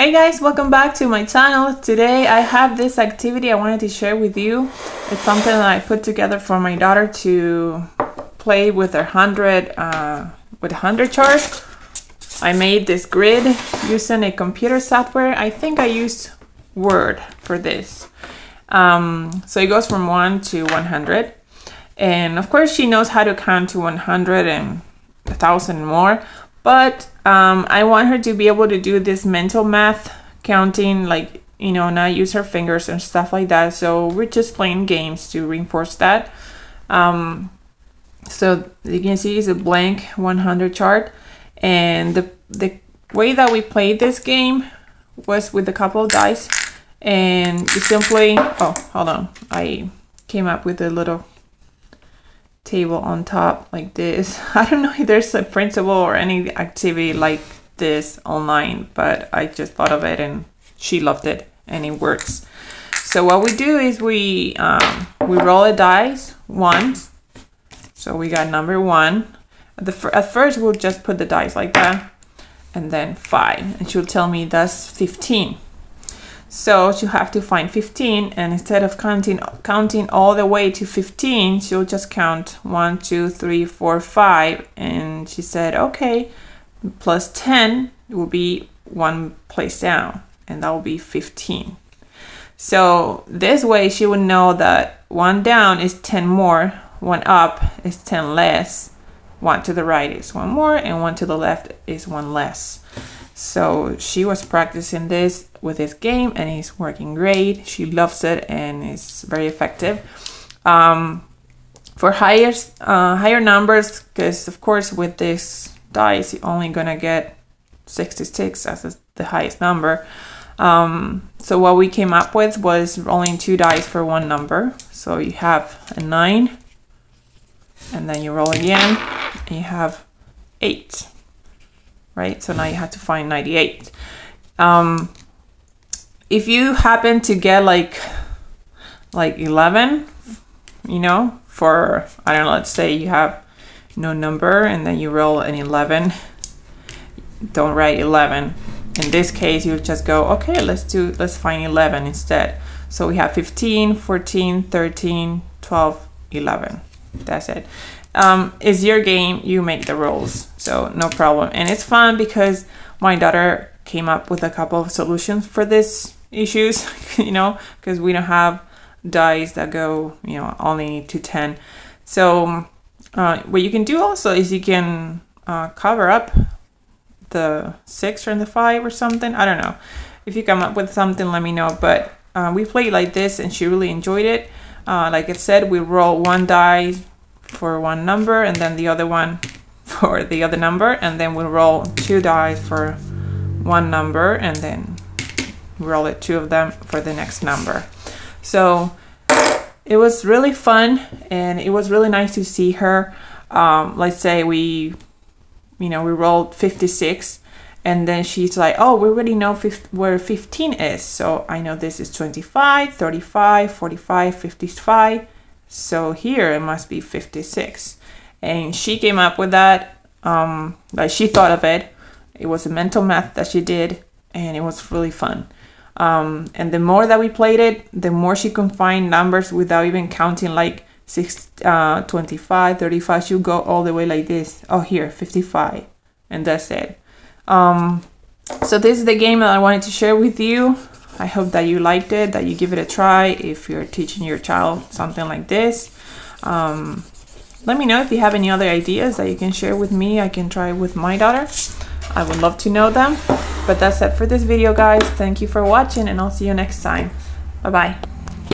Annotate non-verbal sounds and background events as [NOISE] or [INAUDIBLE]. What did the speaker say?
Hey guys, welcome back to my channel. Today I have this activity I wanted to share with you. It's something that I put together for my daughter to play with her 100 uh, with 100 chart. I made this grid using a computer software. I think I used Word for this. Um, so it goes from 1 to 100. And of course she knows how to count to 100 and 1000 more. But um, I want her to be able to do this mental math counting, like, you know, not use her fingers and stuff like that. So we're just playing games to reinforce that. Um, so you can see it's a blank 100 chart. And the, the way that we played this game was with a couple of dice. And simply, oh, hold on. I came up with a little table on top like this. [LAUGHS] I don't know if there's a principle or any activity like this online, but I just thought of it and she loved it and it works. So what we do is we um, we roll a dice once. So we got number one. At, the, at first we'll just put the dice like that and then five and she'll tell me that's 15. So she'll have to find 15 and instead of counting counting all the way to 15, she'll just count 1, 2, 3, 4, 5. And she said, okay, plus 10 will be one place down and that will be 15. So this way she would know that one down is 10 more, one up is 10 less, one to the right is one more, and one to the left is one less. So she was practicing this with this game and it's working great. She loves it and it's very effective. Um, for higher uh, higher numbers, because of course with this dice you're only gonna get 66 as the highest number. Um, so what we came up with was rolling two dice for one number. So you have a nine, and then you roll again, and you have eight right? So now you have to find 98. Um, if you happen to get like like 11, you know, for I don't know, let's say you have no number and then you roll an 11, don't write 11. In this case, you just go, okay, let's do, let's find 11 instead. So we have 15, 14, 13, 12, 11. That's it um, it's your game you make the rules so no problem. And it's fun because my daughter came up with a couple of solutions for this issues [LAUGHS] you know because we don't have dies that go you know only to 10 so uh, what you can do also is you can uh, cover up the six or the five or something. I don't know. If you come up with something let me know. But uh, we played like this and she really enjoyed it. Uh, like I said, we roll one die for one number and then the other one for the other number and then we'll roll two dice for one number and then roll it two of them for the next number. So it was really fun and it was really nice to see her. Um, let's say we, you know, we rolled 56 and then she's like, oh, we already know where 15 is. So I know this is 25, 35, 45, 55. So here it must be 56. And she came up with that. Um, like she thought of it. It was a mental math that she did, and it was really fun. Um, and the more that we played it, the more she could find numbers without even counting like six, uh, 25, 35. She'll go all the way like this. Oh, here, 55. And that's it. Um, so this is the game that I wanted to share with you. I hope that you liked it, that you give it a try if you're teaching your child something like this. Um, let me know if you have any other ideas that you can share with me. I can try with my daughter. I would love to know them. But that's it for this video, guys. Thank you for watching, and I'll see you next time. Bye-bye.